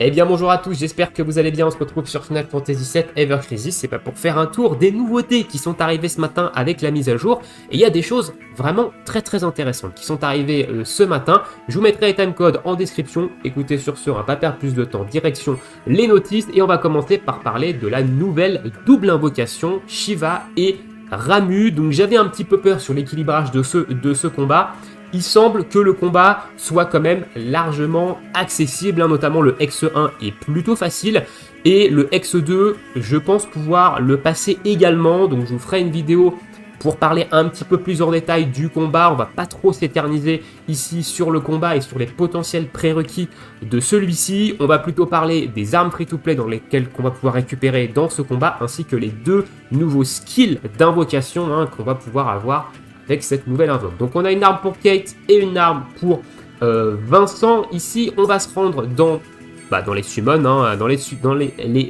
Eh bien bonjour à tous, j'espère que vous allez bien, on se retrouve sur Final Fantasy VII Ever Crisis, c'est pas pour faire un tour des nouveautés qui sont arrivées ce matin avec la mise à jour, et il y a des choses vraiment très très intéressantes qui sont arrivées euh, ce matin, je vous mettrai les timecode en description, écoutez sur ce, on va pas perdre plus de temps, direction les notices, et on va commencer par parler de la nouvelle double invocation Shiva et Ramu, donc j'avais un petit peu peur sur l'équilibrage de ce, de ce combat, il semble que le combat soit quand même largement accessible, hein, notamment le X1 est plutôt facile, et le X2, je pense pouvoir le passer également, donc je vous ferai une vidéo pour parler un petit peu plus en détail du combat, on va pas trop s'éterniser ici sur le combat et sur les potentiels prérequis de celui-ci. On va plutôt parler des armes free-to-play dans lesquelles qu'on va pouvoir récupérer dans ce combat, ainsi que les deux nouveaux skills d'invocation hein, qu'on va pouvoir avoir avec cette nouvelle invoque. Donc on a une arme pour Kate et une arme pour euh, Vincent. Ici, on va se rendre dans, bah, dans les summons, hein, dans, les,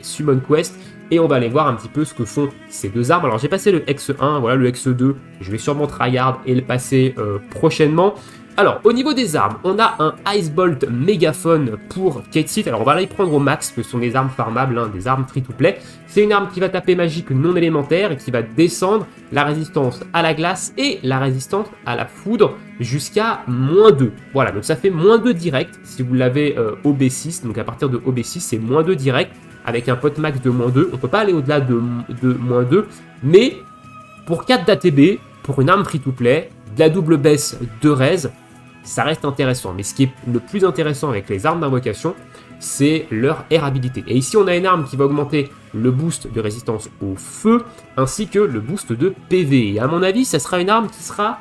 summon quests, et on va aller voir un petit peu ce que font ces deux armes. Alors j'ai passé le X1, voilà le X2, je vais sûrement tryhard et le passer euh, prochainement. Alors, au niveau des armes, on a un Ice Bolt Mégaphone pour Kate Seat. Alors, on va aller prendre au max, ce sont des armes farmables, hein, des armes free-to-play. C'est une arme qui va taper magique non élémentaire et qui va descendre la résistance à la glace et la résistance à la foudre jusqu'à moins 2. Voilà, donc ça fait moins 2 direct si vous l'avez euh, au B6. Donc, à partir de OB6, c'est moins 2 direct avec un pot max de moins 2. On peut pas aller au-delà de, de moins 2, mais pour 4 d'ATB, pour une arme free-to-play, de la double baisse de res, ça reste intéressant. Mais ce qui est le plus intéressant avec les armes d'invocation, c'est leur airabilité. Et ici, on a une arme qui va augmenter le boost de résistance au feu, ainsi que le boost de PV. Et à mon avis, ça sera une arme qui sera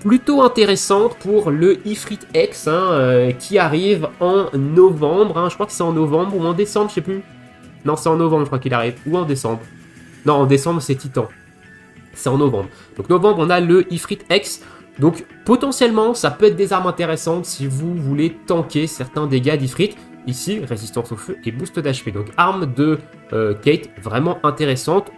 plutôt intéressante pour le Ifrit X, hein, euh, qui arrive en novembre. Hein. Je crois que c'est en novembre ou en décembre, je sais plus. Non, c'est en novembre, je crois qu'il arrive. Ou en décembre. Non, en décembre, c'est Titan. C'est en novembre. Donc novembre, on a le Ifrit X. Donc potentiellement, ça peut être des armes intéressantes si vous voulez tanker certains dégâts d'Ifrit. Ici, résistance au feu et boost d'HP. Donc arme de euh, Kate, vraiment intéressante.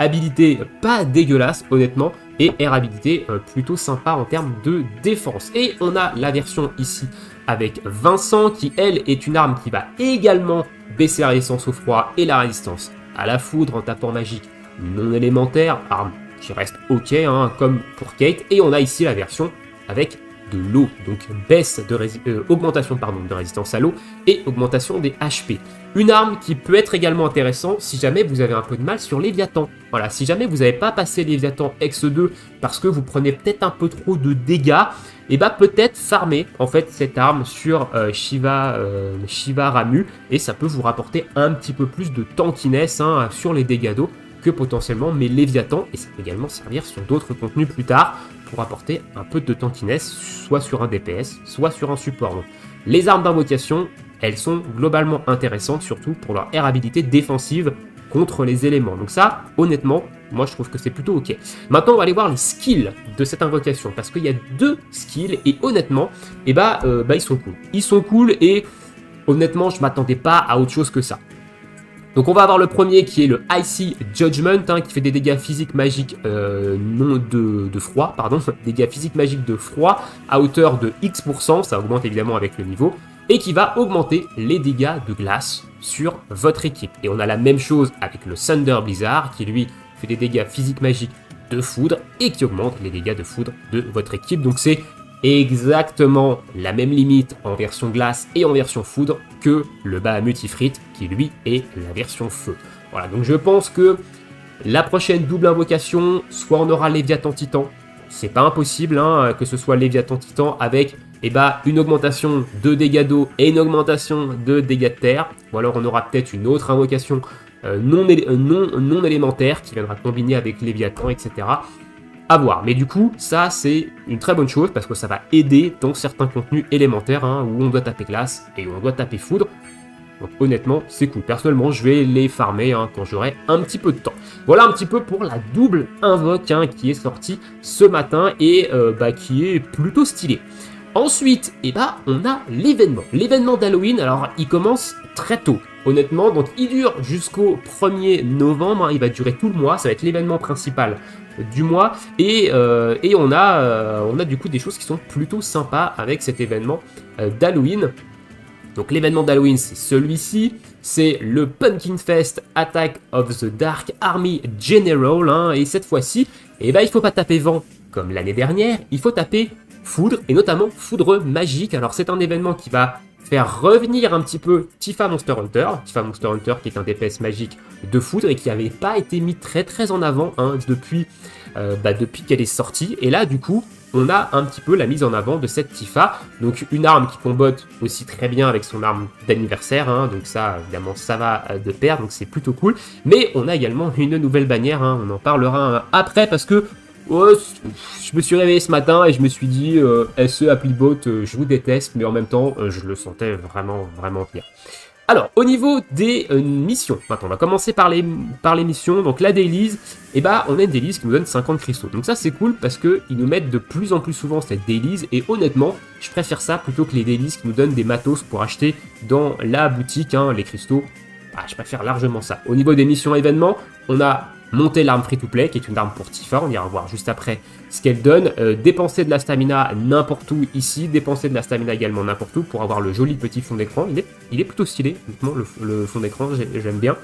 Habilité pas dégueulasse, honnêtement. Et air habilité euh, plutôt sympa en termes de défense. Et on a la version ici avec Vincent, qui elle est une arme qui va également baisser la résistance au froid et la résistance à la foudre en tapant magique non élémentaire. Arme qui reste ok, hein, comme pour Kate. Et on a ici la version avec de l'eau, donc baisse de euh, augmentation de résistance à l'eau et augmentation des HP. Une arme qui peut être également intéressante si jamais vous avez un peu de mal sur Léviathan. Voilà, si jamais vous n'avez pas passé Léviathan X2 parce que vous prenez peut-être un peu trop de dégâts, et bah peut-être farmer en fait cette arme sur euh, Shiva, euh, Shiva Ramu et ça peut vous rapporter un petit peu plus de tankiness hein, sur les dégâts d'eau que potentiellement mes Léviathans, et ça peut également servir sur d'autres contenus plus tard pour apporter un peu de tankiness, soit sur un DPS, soit sur un support. les armes d'invocation, elles sont globalement intéressantes, surtout pour leur airabilité défensive contre les éléments. Donc ça, honnêtement, moi je trouve que c'est plutôt ok. Maintenant, on va aller voir les skills de cette invocation, parce qu'il y a deux skills, et honnêtement, eh bah, bah ils sont cool. Ils sont cool, et honnêtement, je m'attendais pas à autre chose que ça. Donc on va avoir le premier qui est le Icy Judgment, hein, qui fait des dégâts physiques magiques euh, non de, froid, pardon, dégâts physiques magiques de froid à hauteur de X%, ça augmente évidemment avec le niveau, et qui va augmenter les dégâts de glace sur votre équipe. Et on a la même chose avec le Thunder Blizzard, qui lui fait des dégâts physiques magiques de foudre et qui augmente les dégâts de foudre de votre équipe. Donc c'est exactement la même limite en version glace et en version foudre que le Bahamut Ifrit qui lui est la version feu. Voilà, donc je pense que la prochaine double invocation, soit on aura Léviathan Titan, c'est pas impossible hein, que ce soit Léviathan Titan avec eh ben, une augmentation de dégâts d'eau et une augmentation de dégâts de terre, ou alors on aura peut-être une autre invocation euh, non, non, non élémentaire qui viendra combiner avec Léviathan, etc à voir. Mais du coup, ça c'est une très bonne chose parce que ça va aider dans certains contenus élémentaires hein, où on doit taper glace et où on doit taper foudre. Donc honnêtement, c'est cool. Personnellement, je vais les farmer hein, quand j'aurai un petit peu de temps. Voilà un petit peu pour la double invoque hein, qui est sortie ce matin et euh, bah, qui est plutôt stylé. Ensuite, eh bah, on a l'événement. L'événement d'Halloween, alors il commence très tôt, honnêtement. Donc il dure jusqu'au 1er novembre, il va durer tout le mois, ça va être l'événement principal du mois. Et, euh, on, a, euh, on a du coup des choses qui sont plutôt sympas avec cet événement euh, d'Halloween. Donc l'événement d'Halloween, c'est celui-ci. C'est le Pumpkin Fest Attack of the Dark Army General. hein, et cette fois-ci, eh ben, il faut pas taper vent comme l'année dernière, il faut taper foudre, et notamment foudre magique. Alors c'est un événement qui va faire revenir un petit peu Tifa Monster Hunter, Tifa Monster Hunter qui est un DPS magique de foudre et qui n'avait pas été mis très très en avant hein, depuis, euh, bah, depuis qu'elle est sortie. Et là du coup, on a un petit peu la mise en avant de cette Tifa. Donc une arme qui combotte aussi très bien avec son arme d'anniversaire. hein. donc ça, évidemment, ça va euh, de pair. Donc c'est plutôt cool. Mais on a également une nouvelle bannière. hein. on en parlera après parce que je me suis réveillé ce matin et je me suis dit euh, SE Applebot, euh, je vous déteste. Mais en même temps, euh, je le sentais vraiment, vraiment bien. Alors, au niveau des euh, missions, maintenant on va commencer par les, par les missions. Donc la dailies, et bah on a une dailies qui nous donne 50 cristaux. Donc ça c'est cool parce que ils nous mettent de plus en plus souvent cette dailies et honnêtement, je préfère ça plutôt que les dailies qui nous donnent des matos pour acheter dans la boutique, hein, les cristaux. Ah, je préfère largement ça. Au niveau des missions événements, on a monté l'arme free-to-play, qui est une arme pour Tifa, on ira voir juste après ce qu'elle donne. Euh, dépenser de la stamina n'importe où ici, dépenser de la stamina également n'importe où pour avoir le joli petit fond d'écran. Il est, plutôt stylé, honnêtement, le, fond d'écran, j'ai- j'aime bien.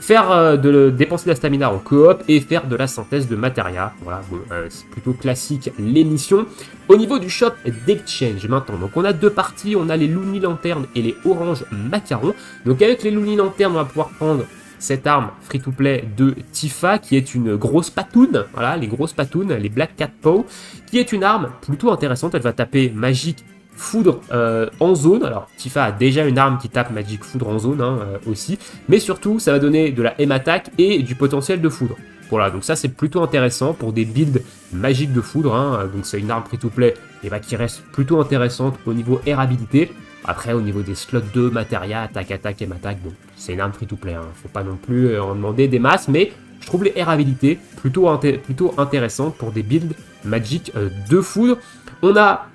Faire euh, de dépenser de la stamina en coop et faire de la synthèse de matéria. Voilà, euh, c'est plutôt classique les missions. Au niveau du shop d'exchange maintenant, donc on a deux parties, on a les Looney Lantern et les Orange Macarons. Donc avec les Looney Lantern, on va pouvoir prendre cette arme free-to-play de Tifa, qui est une grosse patoune, voilà, les grosses patounes, les Black Cat Paw, qui est une arme plutôt intéressante, elle va taper magique foudre euh, en zone, alors Tifa a déjà une arme qui tape magique foudre en zone hein, euh, aussi, mais surtout ça va donner de la M attack et du potentiel de foudre. Voilà, donc ça c'est plutôt intéressant pour des builds magiques de foudre, hein, donc c'est une arme free-to-play et bah, qui reste plutôt intéressante au niveau airabilité. Après, au niveau des slots de matéria, attaque, attaque, et attaque, bon, c'est une arme free-to-play, hein. faut pas non plus euh, en demander des masses, mais je trouve les airabilités plutôt, inté- plutôt intéressantes pour des builds magiques euh, de foudre. On a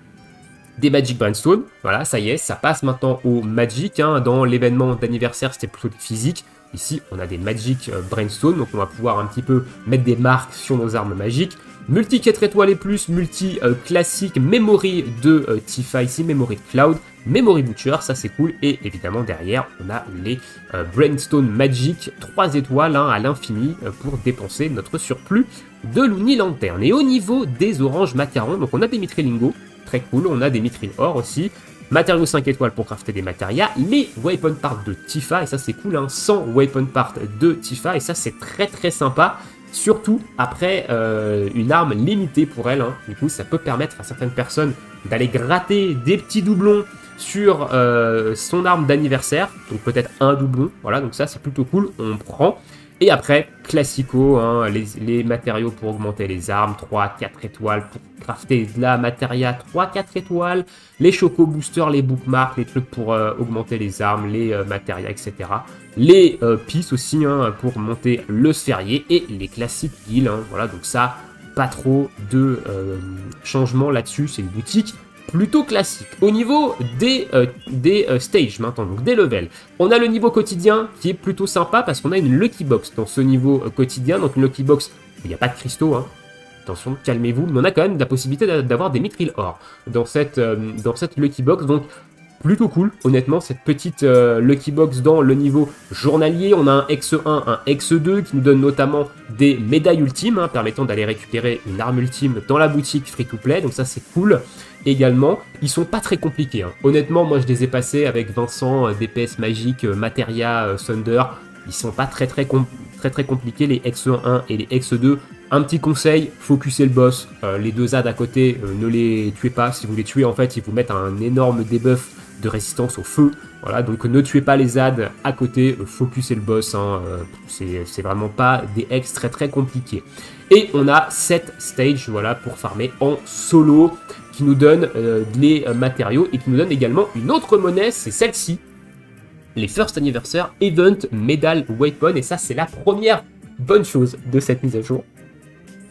des Magic Brandstone, voilà, ça y est, ça passe maintenant au Magic, hein. dans l'événement d'anniversaire c'était plutôt des physiques, ici on a des Magic euh, Brandstone, donc on va pouvoir un petit peu mettre des marques sur nos armes magiques, multi 4 étoiles et plus, multi euh, classique, memory de euh, Tifa ici, memory Cloud, Memory Butcher, ça c'est cool. Et évidemment derrière, on a les euh, Brainstone Magic 3 étoiles hein, à l'infini pour dépenser notre surplus de Looney Lantern. Et au niveau des oranges macarons, donc on a des mitrilingos, très cool, on a des mitril or aussi. Matériaux 5 étoiles pour crafter des matérias, les weapon parts de Tifa, et ça c'est cool, hein, 100 weapon parts de Tifa, et ça c'est très très sympa. Surtout après euh, une arme limitée pour elle. hein. Du coup, ça peut permettre à certaines personnes d'aller gratter des petits doublons sur euh, son arme d'anniversaire. Donc peut-être un doublon. Voilà, donc ça c'est plutôt cool. On prend. Et après, classico, hein, les, matériaux pour augmenter les armes, 3, 4 étoiles pour crafter de la matéria, 3, 4 étoiles, les choco boosters, les bookmarks, les trucs pour euh, augmenter les armes, les euh, matérias, etc. Les euh, pistes aussi hein, pour monter le sphérié et les classiques heal. hein, voilà, donc ça, pas trop de euh, changements là-dessus. C'est une boutique plutôt classique. Au niveau des, euh, euh, stages maintenant, donc des levels, on a le niveau quotidien qui est plutôt sympa parce qu'on a une Lucky Box dans ce niveau euh, quotidien. Donc une Lucky Box, il n'y a pas de cristaux, hein. Attention, calmez-vous, mais on a quand même la possibilité d'a- d'avoir des Mithril Or dans cette, Lucky Box. Donc plutôt cool, honnêtement, cette petite Lucky Box dans le niveau journalier. On a un X1, un X2 qui nous donne notamment des médailles ultimes, hein, permettant d'aller récupérer une arme ultime dans la boutique free-to-play, donc ça c'est cool. Également, ils sont pas très compliqués. hein. Honnêtement, moi je les ai passés avec Vincent, euh, DPS magique, euh, Materia, euh, Thunder. Ils sont pas très très, très très compliqués, les X1 et les X2. Un petit conseil, focussez le boss. Les deux ZAD à côté, ne les tuez pas. Si vous les tuez, en fait, ils vous mettent un énorme debuff de résistance au feu. Voilà, donc ne tuez pas les ZAD à côté, euh, focussez le boss. hein, c'est vraiment pas des X très très compliqués. Et on a 7 stages voilà, pour farmer en solo qui nous donne euh, les euh, matériaux et qui nous donne également une autre monnaie, c'est celle-ci. Les First Anniversaire Event Medal Weapon. Et ça, c'est la première bonne chose de cette mise à jour.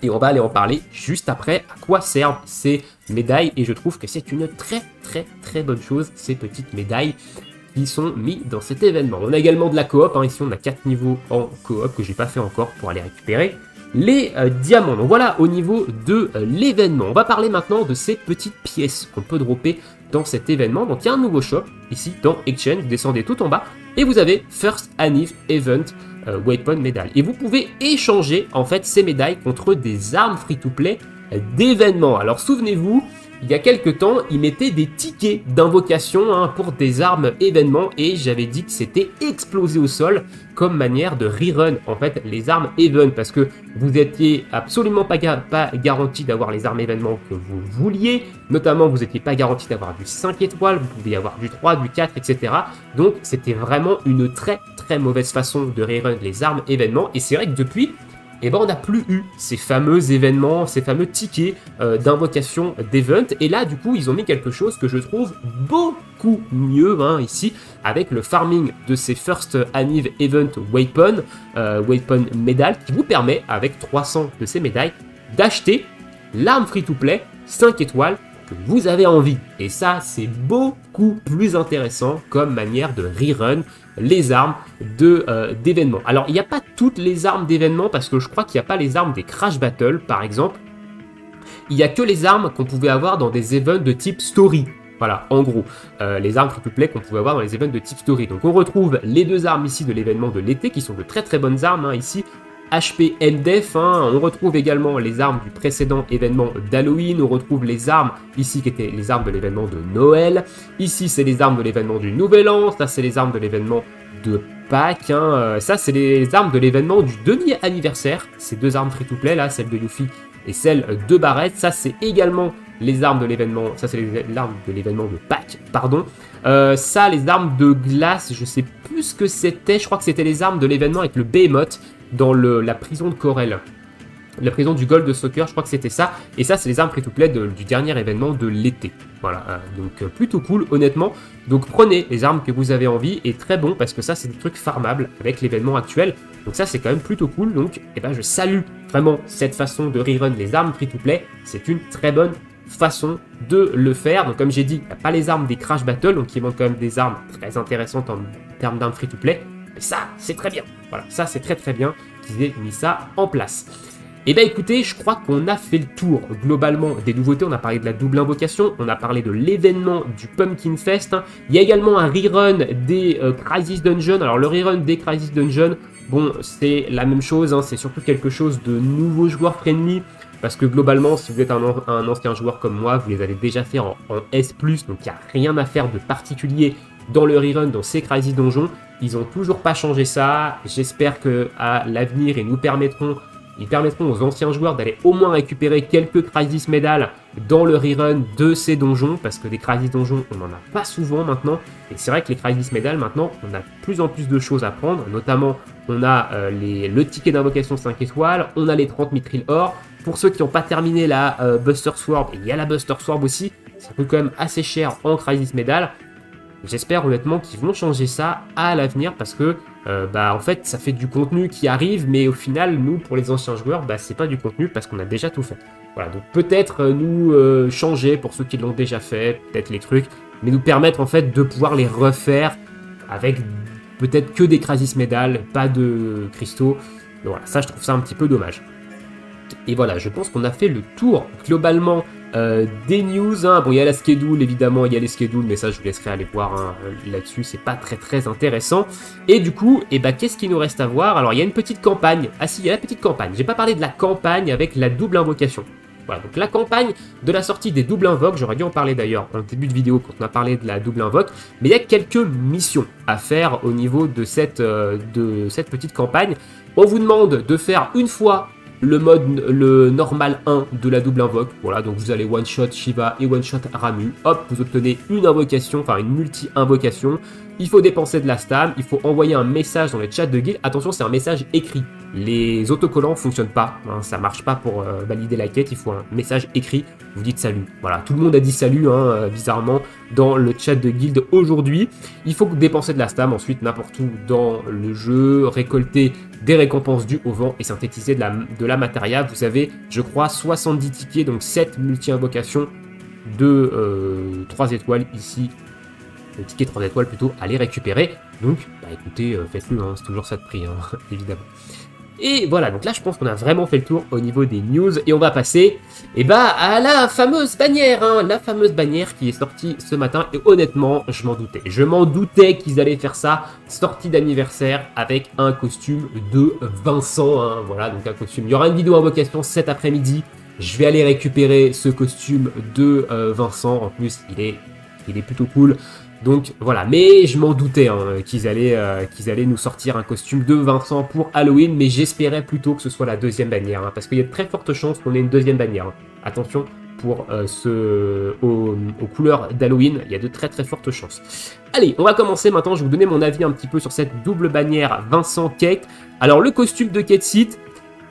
Et on va aller en parler juste après à quoi servent ces médailles. Et je trouve que c'est une très très très bonne chose, ces petites médailles qui sont mis dans cet événement. On a également de la coop, hein. ici on a 4 niveaux en coop que j'ai pas fait encore pour aller récupérer les euh, diamants. Donc voilà au niveau de euh, l'événement. On va parler maintenant de ces petites pièces qu'on peut dropper dans cet événement. Donc il y a un nouveau shop ici dans Exchange, vous descendez tout en bas et vous avez First Anniv Event euh, Weapon Medal. Et vous pouvez échanger en fait ces médailles contre des armes free-to-play d'événements. Alors souvenez-vous, il y a quelques temps, ils mettaient des tickets d'invocation hein, pour des armes événements et j'avais dit que c'était explosé au sol comme manière de rerun en fait les armes event parce que vous étiez absolument pas, pas garanti d'avoir les armes événements que vous vouliez, notamment vous n'étiez pas garanti d'avoir du 5 étoiles, vous pouviez avoir du 3, du 4, etc. Donc c'était vraiment une très très mauvaise façon de rerun les armes événements et c'est vrai que depuis et eh ben on n'a plus eu ces fameux événements, ces fameux tickets euh, d'invocation d'event. Et là, du coup, ils ont mis quelque chose que je trouve beaucoup mieux hein, ici, avec le farming de ces First Anniv Event Weapon, euh, Weapon Medal, qui vous permet, avec 300 de ces médailles, d'acheter l'arme free-to-play 5 étoiles vous avez envie. Et ça, c'est beaucoup plus intéressant comme manière de rerun les armes de euh, d'événements. Alors, il n'y a pas toutes les armes d'événements parce que je crois qu'il n'y a pas les armes des Crash Battle, par exemple. Il n'y a que les armes qu'on pouvait avoir dans des events de type story. Voilà, en gros, euh, les armes free-to-play qu'on pouvait avoir dans les events de type story. Donc on retrouve les deux armes ici de l'événement de l'été, qui sont de très très bonnes armes. Hein, ici, HP hein. on retrouve également les armes du précédent événement d'Halloween, on retrouve les armes ici qui étaient les armes de l'événement de Noël, ici c'est les armes de l'événement du Nouvel An, ça c'est les armes de l'événement de Pâques, hein. euh, ça c'est les armes de l'événement du demi-anniversaire, ces deux armes free-to-play là, celle de Yuffie et celle de Barrett, ça c'est également les armes de l'événement, ça c'est les de l'événement de Pâques, pardon. Euh, ça, les armes de glace, je sais plus ce que c'était, je crois que c'était les armes de l'événement avec le Behemoth, dans la prison de Corel. La prison du Gold Soccer, je crois que c'était ça. Et ça, c'est les armes free-to-play du dernier événement de l'été. Voilà, euh, donc euh, plutôt cool, honnêtement. Donc prenez les armes que vous avez envie, et très bon, parce que ça, c'est des trucs farmables avec l'événement actuel. Donc ça, c'est quand même plutôt cool. Donc, eh ben, je salue vraiment cette façon de rerun les armes free-to-play. C'est une très bonne façon de le faire. Donc comme j'ai dit, il n'y a pas les armes des Crash Battle, donc ils manquent quand même des armes très intéressantes en termes d'armes free-to-play. Mais ça, c'est très bien. Voilà, ça, c'est très très bien qu'ils aient mis ça en place. Et eh bien écoutez, je crois qu'on a fait le tour globalement des nouveautés. On a parlé de la double invocation, on a parlé de l'événement du Pumpkin Fest. Il y a également un rerun des euh, Crisis Dungeon. Alors le rerun des Crisis Dungeon, bon, c'est la même chose, hein. c'est surtout quelque chose de nouveau joueur friendly. Parce que globalement, si vous êtes un, ancien joueur comme moi, vous les avez déjà fait en, en S+, donc il n'y a rien à faire de particulier dans le rerun, dans ces Crisis Donjons. Ils ont toujours pas changé ça. J'espère que à l'avenir, ils nous permettront, ils permettront aux anciens joueurs d'aller au moins récupérer quelques Crisis Medal dans le rerun de ces donjons, parce que des Crisis Donjons, on n'en a pas souvent maintenant. Et c'est vrai que les Crisis Medal, maintenant, on a de plus en plus de choses à prendre. Notamment, on a euh, les, le ticket d'invocation 5 étoiles, on a les 30 Mithril Or. Pour ceux qui n'ont pas terminé la euh, Buster Sword, il y a la Buster Sword aussi. Ça coûte quand même assez cher en Crisis Medal. J'espère honnêtement qu'ils vont changer ça à l'avenir parce que euh, bah en fait ça fait du contenu qui arrive mais au final nous pour les anciens joueurs bah c'est pas du contenu parce qu'on a déjà tout fait. Voilà donc peut-être euh, nous euh, changer pour ceux qui l'ont déjà fait, peut-être les trucs, mais nous permettre en fait de pouvoir les refaire avec peut-être que des Crasis Medal, pas de cristaux. voilà, ça je trouve ça un petit peu dommage. Et voilà, je pense qu'on a fait le tour globalement euh, des news, hein. bon il y a la schedule évidemment, il y a les schedules, mais ça je vous laisserai aller voir hein, euh, là-dessus, c'est pas très très intéressant. Et du coup, eh ben, qu'est-ce qu'il nous reste à voir? Alors il y a une petite campagne, ah si il y a la petite campagne, j'ai pas parlé de la campagne avec la double invocation. Voilà, donc la campagne de la sortie des doubles invoques, j'aurais dû en parler d'ailleurs en début de vidéo quand on a parlé de la double invoque, mais il y a quelques missions à faire au niveau de cette, euh, de cette petite campagne. On vous demande de faire une fois le mode le normal 1 de la double invoque. Voilà, donc vous allez one shot Shiva et one shot Ramu. Hop, vous obtenez une invocation, enfin une multi-invocation. Il faut dépenser de la stam, il faut envoyer un message dans les chats de guild. Attention, c'est un message écrit. Les autocollants fonctionnent pas, hein, ça marche pas pour euh, valider la quête, il faut un message écrit. Vous dites salut. Voilà, tout le monde a dit salut, hein, euh, bizarrement, dans le chat de guild aujourd'hui. Il faut dépenser de la stam ensuite n'importe où dans le jeu, récolter des récompenses dues au vent et synthétiser de la, de matéria. Vous avez, je crois, 70 tickets, donc 7 multi-invocations de 3 euh, étoiles ici. Le ticket 3 étoiles plutôt à les récupérer. Donc, bah écoutez, euh, faites-le, hein, c'est toujours ça de prix, hein, évidemment. Et voilà, donc là je pense qu'on a vraiment fait le tour au niveau des news et on va passer et bah, à la fameuse bannière, hein, la fameuse bannière qui est sortie ce matin et honnêtement je m'en doutais. Je m'en doutais qu'ils allaient faire ça, sortie d'anniversaire avec un costume de Vincent, voilà donc un costume. Il y aura une vidéo invocation cet après-midi, je vais aller récupérer ce costume de euh, Vincent, en plus il est, il est plutôt cool. Donc voilà, mais je m'en doutais hein, qu'ils allaient, euh, qu'ils allaient nous sortir un costume de Vincent pour Halloween, mais j'espérais plutôt que ce soit la deuxième bannière, hein, parce qu'il y a de très fortes chances qu'on ait une deuxième bannière. Hein. Attention pour euh, ce, aux, couleurs d'Halloween, il y a de très très fortes chances. Allez, on va commencer maintenant, je vais vous donner mon avis un petit peu sur cette double bannière Vincent Kate. Alors le costume de Kate Seat,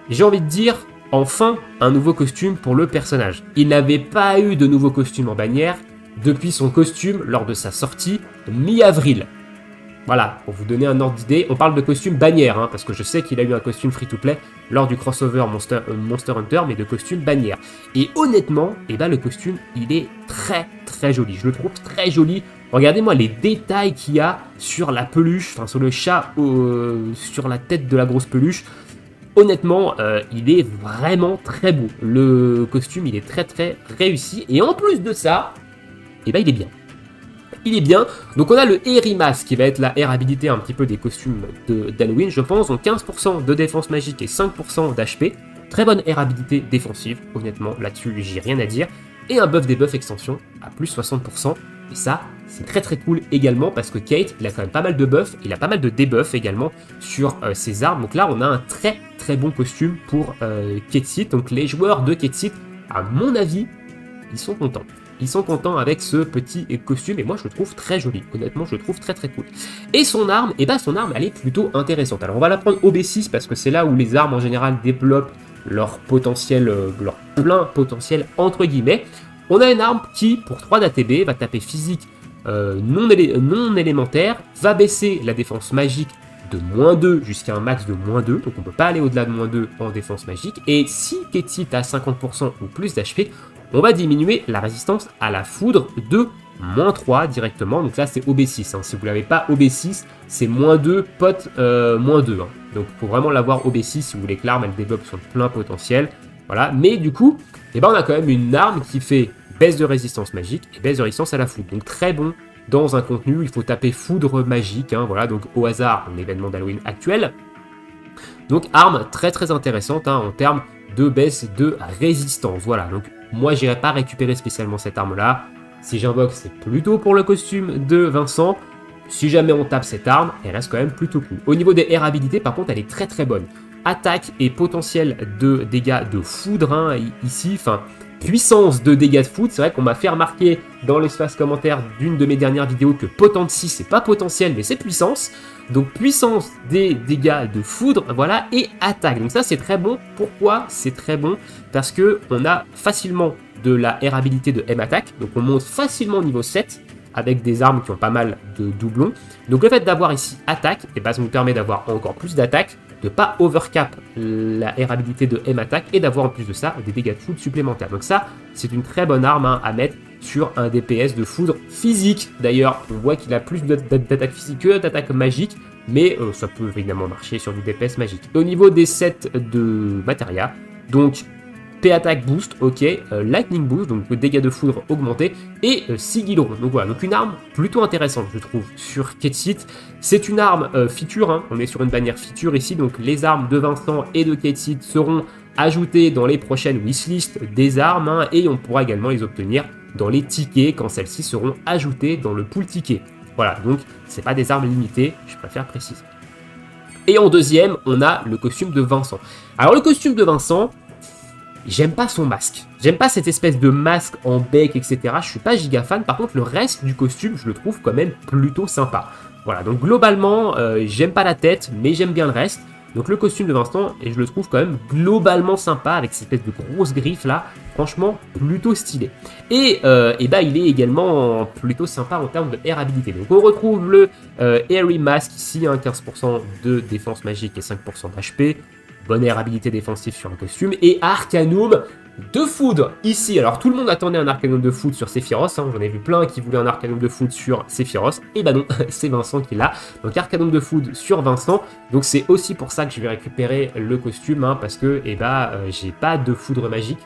j'ai envie de dire, enfin un nouveau costume pour le personnage. Il n'avait pas eu de nouveau costume en bannière, depuis son costume lors de sa sortie mi-avril. Voilà, pour vous donner un ordre d'idée, on parle de costume bannière, hein, parce que je sais qu'il a eu un costume free-to-play lors du crossover Monster, euh, Hunter, mais de costume bannière. Et honnêtement, eh ben, le costume, il est très très joli. Je le trouve très joli. Regardez-moi les détails qu'il y a sur la peluche, enfin sur le chat, euh, sur la tête de la grosse peluche. Honnêtement, euh, il est vraiment très beau. Le costume, il est très très réussi. Et en plus de ça, et eh ben il est bien. Il est bien. Donc on a le Erimas qui va être la air habilité un petit peu des costumes d'Halloween, je pense. Donc 15% de défense magique et 5% d'HP. Très bonne air habilité défensive, honnêtement, là-dessus j'ai rien à dire. Et un buff des buffs extension à plus 60%. Et ça, c'est très très cool également parce que Kate, il a quand même pas mal de buffs, il a pas mal de debuffs également sur euh, ses armes. Donc là, on a un très très bon costume pour euh, Donc les joueurs de Kate à mon avis, ils sont contents ils sont contents avec ce petit costume et moi je le trouve très joli. Honnêtement, je le trouve très très cool. Et son arme, et eh ben son arme elle est plutôt intéressante. Alors on va la prendre au B6 parce que c'est là où les armes en général développent leur potentiel, euh, leur plein potentiel entre guillemets. On a une arme qui, pour 3 d'ATB, va taper physique euh, non, élémentaire, va baisser la défense magique de moins 2 jusqu'à un max de moins 2, donc on peut pas aller au-delà de moins 2 en défense magique, et si Ketit a 50% ou plus d'HP, on va diminuer la résistance à la foudre de moins 3 directement. Donc là, c'est OB6. Hein. Si vous l'avez pas OB6, c'est moins 2, pote, euh, moins 2. Hein. Donc il faut vraiment l'avoir OB6 si vous voulez que l'arme développe son plein potentiel. Voilà. Mais du coup, eh ben, on a quand même une arme qui fait baisse de résistance magique et baisse de résistance à la foudre. Donc très bon dans un contenu. Il faut taper foudre magique. Hein. voilà. Donc au hasard, l'événement d'Halloween actuel. Donc arme très très intéressante en termes de baisse de résistance. Voilà. Donc moi, j'irai pas récupérer spécialement cette arme-là. Si j'invoque, c'est plutôt pour le costume de Vincent. Si jamais on tape cette arme, elle reste quand même plutôt cool. Au niveau des air habilités, par contre, elle est très très bonne. Attaque et potentiel de dégâts de foudre hein, ici. Enfin, puissance de dégâts de foudre. C'est vrai qu'on m'a fait remarquer dans l'espace commentaire d'une de mes dernières vidéos que potency, c'est pas potentiel, mais c'est puissance. Donc puissance des dégâts de foudre, voilà, et attaque. Donc ça c'est très bon. Pourquoi c'est très bon? Parce que on a facilement de la R habilité de M attaque, donc on monte facilement au niveau 7 avec des armes qui ont pas mal de doublons. Donc le fait d'avoir ici attaque, et eh ben, ça nous permet d'avoir encore plus d'attaque, de pas overcap la R habilité de M attaque et d'avoir en plus de ça des dégâts de foudre supplémentaires. Donc ça c'est une très bonne arme hein, à mettre sur un DPS de foudre physique. D'ailleurs, on voit qu'il a plus d'attaque physique que d'attaque magique, mais euh, ça peut évidemment marcher sur du DPS magique. au niveau des sets de matériel, donc P-Attack Boost, ok, euh, Lightning Boost, donc dégâts de foudre augmenté, et euh, Sigiloron. Donc voilà, donc une arme plutôt intéressante, je trouve, sur Ketsit. C'est une arme feature, hein. on est sur une bannière feature ici, donc les armes de Vincent et de Ketsit seront ajoutées dans les prochaines wishlists des armes, hein, et on pourra également les obtenir dans les tickets quand celles-ci seront ajoutées dans le pool ticket. Voilà, donc c'est pas des armes limitées, je préfère préciser. Et en deuxième, on a le costume de Vincent. Alors le costume de Vincent, j'aime pas son masque. J'aime pas cette espèce de masque en bec, etc. Je suis pas giga fan. Par contre, le reste du costume, je le trouve quand même plutôt sympa. Voilà, donc globalement, euh, j'aime pas la tête, mais j'aime bien le reste. Donc le costume de Vincent, et je le trouve quand même globalement sympa avec cette espèce de grosses griffes là, franchement plutôt stylé. Et, euh, bah il est également plutôt sympa en termes de air habilité. Donc on retrouve le euh, Airy Mask ici, 15% hein, de défense magique et 5% d'HP. Habilité défensive sur un costume. Et Arcanum, de foudre ici. Alors tout le monde attendait un Arcanum de foudre sur Sephiroth, hein. j'en ai vu plein qui voulaient un Arcanum de foudre sur Sephiroth, et bah non, c'est Vincent qui l'a. Donc Arcanum de foudre sur Vincent, donc c'est aussi pour ça que je vais récupérer le costume, hein, parce que eh bah, euh, j'ai pas de foudre magique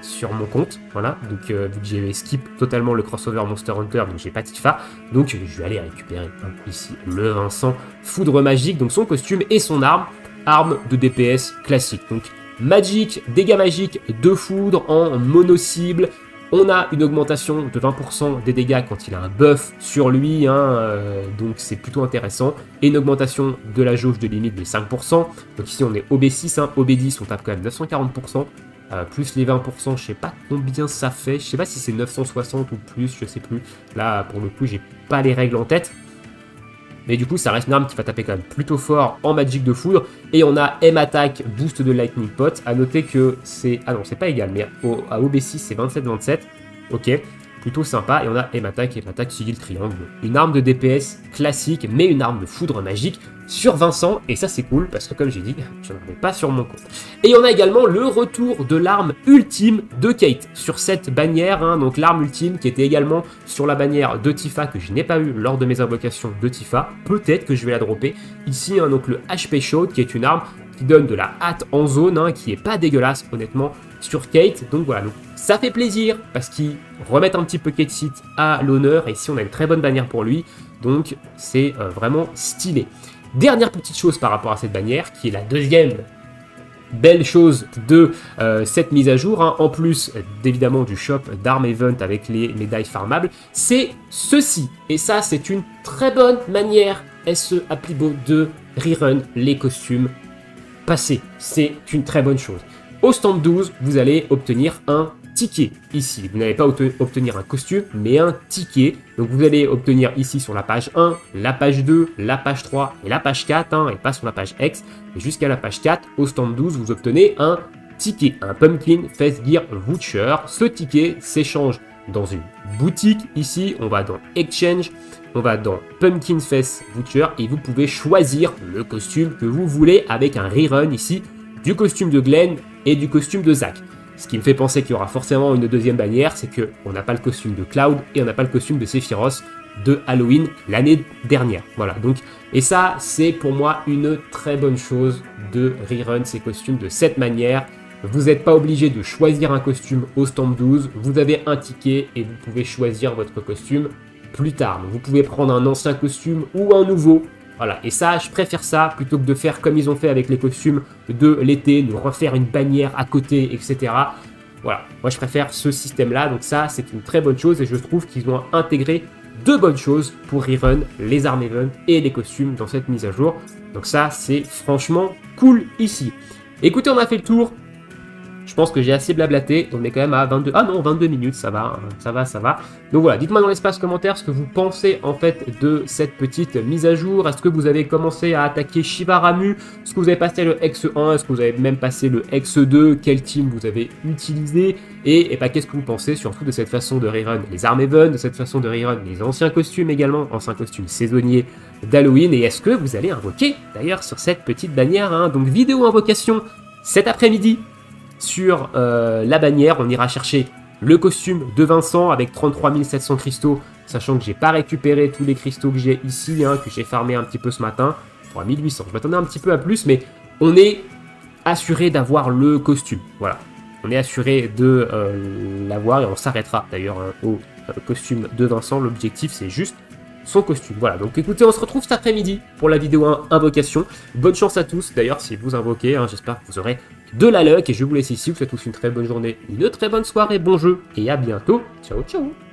sur mon compte, voilà, donc euh, vu que j'ai skip totalement le crossover Monster Hunter, donc j'ai pas Tifa, donc je vais aller récupérer ici le Vincent foudre magique, donc son costume et son arme, arme de DPS classique, donc Magic, dégâts magiques de foudre en mono-cible. On a une augmentation de 20% des dégâts quand il a un buff sur lui, hein, euh, donc c'est plutôt intéressant. Et une augmentation de la jauge de limite de 5%. Donc ici on est OB6, hein, OB10 on tape quand même 940%. Euh, plus les 20%, je sais pas combien ça fait, je sais pas si c'est 960 ou plus, je sais plus. Là pour le coup j'ai pas les règles en tête. Mais du coup, ça reste une arme qui va taper quand même plutôt fort en Magic de foudre. Et on a M attack, boost de Lightning Pot. À noter que c'est... Ah non, c'est pas égal, mais à OB6, c'est 27-27. Ok plutôt sympa. Et on a M attack et attaque sigil triangle. Une arme de DPS classique, mais une arme de foudre magique sur Vincent. Et ça, c'est cool parce que, comme j'ai dit, je n'en ai pas sur mon compte. Et on a également le retour de l'arme ultime de Kate sur cette bannière. Hein. donc, l'arme ultime qui était également sur la bannière de Tifa que je n'ai pas eu lors de mes invocations de Tifa. Peut-être que je vais la dropper. Ici, hein, donc le HP Shot qui est une arme qui donne de la hâte en zone, hein, qui est pas dégueulasse honnêtement sur Kate. Donc voilà, donc ça fait plaisir parce qu'ils remettent un petit peu Kate Seat à l'honneur et si on a une très bonne bannière pour lui, donc c'est euh, vraiment stylé. Dernière petite chose par rapport à cette bannière, qui est la deuxième belle chose de euh, cette mise à jour, hein, en plus d'évidemment du shop d'Arm Event avec les médailles farmables, c'est ceci. Et ça, c'est une très bonne manière, SE Applibo, de rerun les costumes passés. C'est une très bonne chose. Au stand 12, vous allez obtenir un ticket ici. Vous n'allez pas obtenir un costume, mais un ticket. Donc vous allez obtenir ici sur la page 1, la page 2, la page 3 et la page 4, hein, et pas sur la page X. Jusqu'à la page 4, au stand 12, vous obtenez un ticket, un Pumpkin Face Gear Voucher. Ce ticket s'échange dans une boutique. Ici, on va dans Exchange, on va dans Pumpkin Face Voucher et vous pouvez choisir le costume que vous voulez avec un rerun ici du costume de Glenn et du costume de Zack. Ce qui me fait penser qu'il y aura forcément une deuxième bannière, c'est que on n'a pas le costume de Cloud et on n'a pas le costume de Sephiroth de Halloween l'année dernière. Voilà, donc, et ça, c'est pour moi une très bonne chose de rerun ces costumes de cette manière. Vous n'êtes pas obligé de choisir un costume au stand 12, vous avez un ticket et vous pouvez choisir votre costume plus tard. vous pouvez prendre un ancien costume ou un nouveau voilà, et ça, je préfère ça plutôt que de faire comme ils ont fait avec les costumes de l'été, de refaire une bannière à côté, etc. Voilà, moi je préfère ce système-là, donc ça, c'est une très bonne chose et je trouve qu'ils ont intégré deux bonnes choses pour rerun les armes event et les costumes dans cette mise à jour. Donc ça, c'est franchement cool ici. Écoutez, on a fait le tour. Je pense que j'ai assez blablaté. On est quand même à 22. Ah non, 22 minutes, ça va, hein, ça va, ça va. Donc voilà, dites-moi dans l'espace commentaire ce que vous pensez en fait de cette petite mise à jour. Est-ce que vous avez commencé à attaquer Shivaramu? Est-ce que vous avez passé le X1 Est-ce que vous avez même passé le X2 Quel team vous avez utilisé? Et, et bah, qu'est-ce que vous pensez surtout de cette façon de rerun les armes even, de cette façon de rerun les anciens costumes également, anciens costumes saisonniers d'Halloween? Et est-ce que vous allez invoquer d'ailleurs sur cette petite bannière hein? Donc vidéo invocation cet après-midi sur euh, la bannière, on ira chercher le costume de Vincent avec 33 700 cristaux, sachant que j'ai pas récupéré tous les cristaux que j'ai ici, hein, que j'ai farmé un petit peu ce matin. 3800, je m'attendais un petit peu à plus, mais on est assuré d'avoir le costume. Voilà, on est assuré de euh, l'avoir et on s'arrêtera d'ailleurs hein, au euh, costume de Vincent. L'objectif c'est juste son costume. Voilà, donc écoutez, on se retrouve cet après-midi pour la vidéo 1 invocation. Bonne chance à tous, d'ailleurs, si vous invoquez, hein, j'espère que vous aurez de la luck, et je vous laisse ici, vous souhaite tous une très bonne journée, une très bonne soirée, bon jeu, et à bientôt, ciao ciao